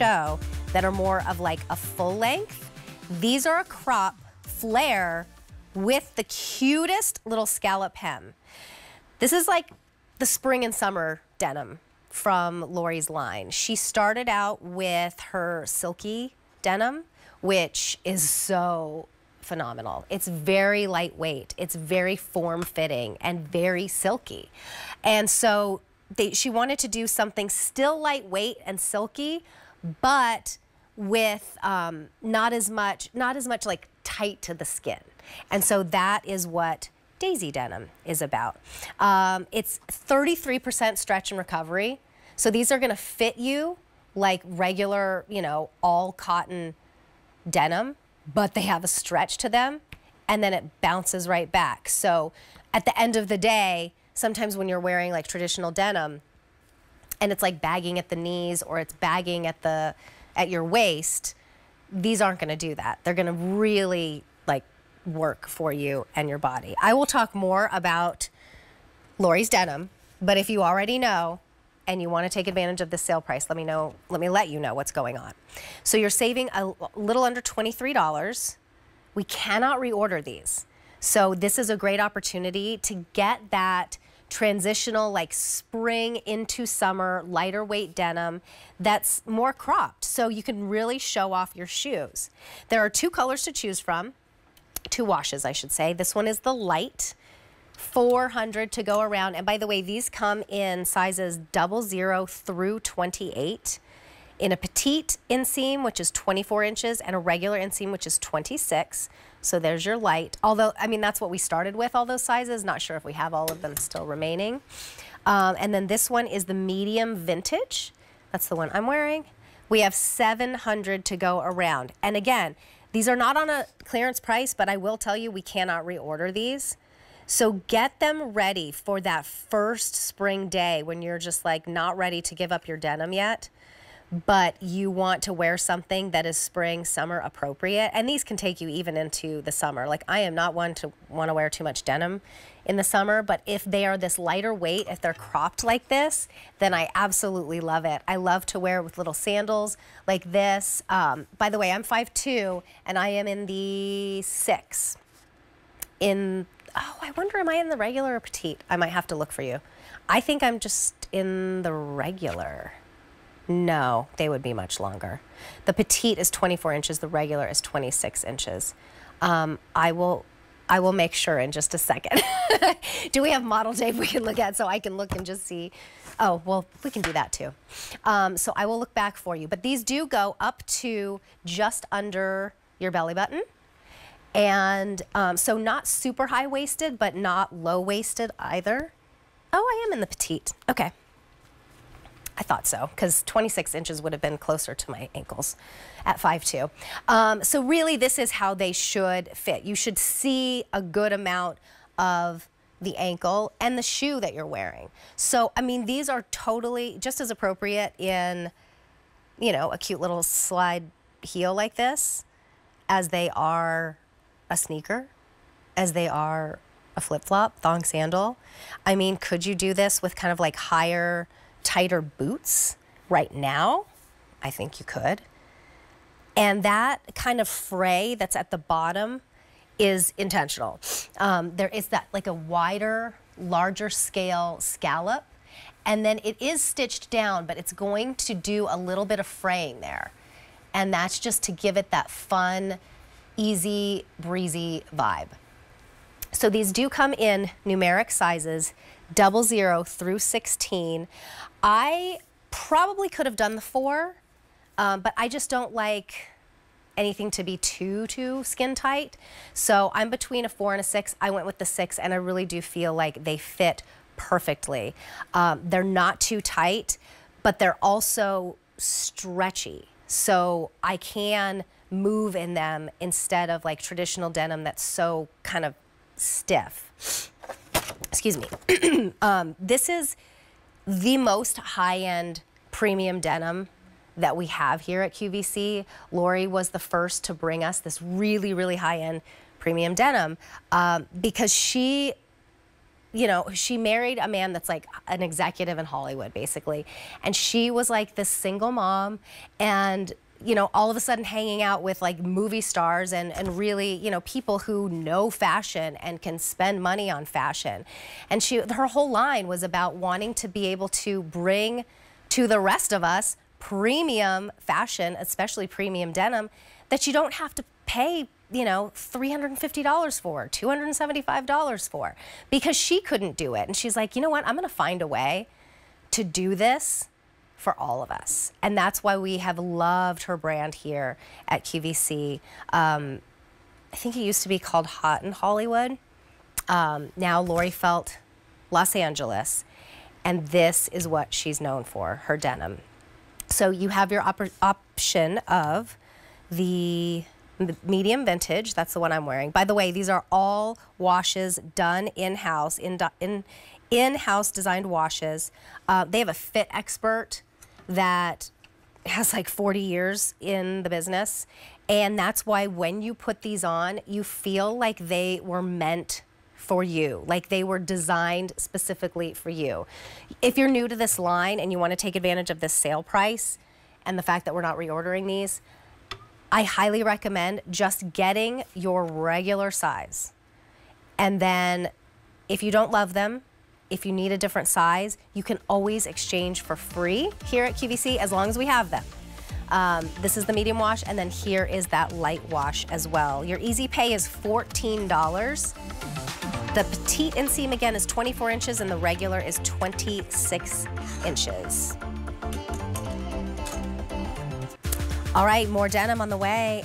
show that are more of like a full length. These are a crop flare with the cutest little scallop hem. This is like the spring and summer denim from Laurie's line. She started out with her silky denim, which is so phenomenal. It's very lightweight. It's very form-fitting and very silky. And so they, she wanted to do something still lightweight and silky, but with um, not as much, not as much like tight to the skin. And so that is what Daisy denim is about. Um, it's 33% stretch and recovery. So these are gonna fit you like regular, you know, all cotton denim, but they have a stretch to them and then it bounces right back. So at the end of the day, sometimes when you're wearing like traditional denim and it's like bagging at the knees or it's bagging at the at your waist, these aren't going to do that. They're going to really like work for you and your body. I will talk more about Laurie's denim, but if you already know and you want to take advantage of the sale price, let me know. Let me let you know what's going on. So you're saving a little under $23. We cannot reorder these. So this is a great opportunity to get that transitional like spring into summer lighter weight denim that's more cropped so you can really show off your shoes. There are two colors to choose from, two washes I should say. This one is the light 400 to go around and by the way these come in sizes double zero through 28 in a petite inseam, which is 24 inches, and a regular inseam, which is 26. So there's your light. Although, I mean, that's what we started with, all those sizes. Not sure if we have all of them still remaining. Um, and then this one is the medium vintage. That's the one I'm wearing. We have 700 to go around. And again, these are not on a clearance price, but I will tell you we cannot reorder these. So get them ready for that first spring day when you're just like not ready to give up your denim yet but you want to wear something that is spring, summer appropriate. And these can take you even into the summer. Like I am not one to want to wear too much denim in the summer, but if they are this lighter weight, if they're cropped like this, then I absolutely love it. I love to wear it with little sandals like this. Um, by the way, I'm 5'2", and I am in the six. In, oh, I wonder, am I in the regular or petite? I might have to look for you. I think I'm just in the regular. No, they would be much longer. The petite is 24 inches, the regular is 26 inches. Um, I will I will make sure in just a second. do we have model tape we can look at so I can look and just see? Oh, well, we can do that too. Um, so I will look back for you. But these do go up to just under your belly button. And um, so not super high-waisted, but not low-waisted either. Oh, I am in the petite. Okay. I thought so, because 26 inches would have been closer to my ankles at 5'2". Um, so really, this is how they should fit. You should see a good amount of the ankle and the shoe that you're wearing. So, I mean, these are totally just as appropriate in, you know, a cute little slide heel like this as they are a sneaker, as they are a flip-flop, thong sandal. I mean, could you do this with kind of like higher tighter boots right now, I think you could. And that kind of fray that's at the bottom is intentional. Um, there is that like a wider, larger scale scallop. And then it is stitched down, but it's going to do a little bit of fraying there. And that's just to give it that fun, easy, breezy vibe. So these do come in numeric sizes, double zero through 16. I probably could have done the four, um, but I just don't like anything to be too, too skin tight. So I'm between a four and a six. I went with the six, and I really do feel like they fit perfectly. Um, they're not too tight, but they're also stretchy. So I can move in them instead of like traditional denim that's so kind of stiff. Excuse me. um, this is the most high-end premium denim that we have here at QVC. Laurie was the first to bring us this really, really high-end premium denim um, because she you know, she married a man that's like an executive in Hollywood, basically. And she was like this single mom and you know, all of a sudden hanging out with like movie stars and, and really, you know, people who know fashion and can spend money on fashion. And she, her whole line was about wanting to be able to bring to the rest of us premium fashion, especially premium denim, that you don't have to pay you know, $350 for, $275 for, because she couldn't do it. And she's like, you know what, I'm going to find a way to do this for all of us. And that's why we have loved her brand here at QVC. Um, I think it used to be called Hot in Hollywood. Um, now Laurie Felt Los Angeles. And this is what she's known for, her denim. So you have your op option of the medium vintage. That's the one I'm wearing. By the way, these are all washes done in-house, in, in, in-house designed washes. Uh, they have a fit expert that has like 40 years in the business. And that's why when you put these on, you feel like they were meant for you, like they were designed specifically for you. If you're new to this line and you want to take advantage of this sale price and the fact that we're not reordering these, I highly recommend just getting your regular size. And then if you don't love them, if you need a different size, you can always exchange for free here at QVC as long as we have them. Um, this is the medium wash, and then here is that light wash as well. Your easy pay is $14. The petite inseam again is 24 inches, and the regular is 26 inches. All right, more denim on the way.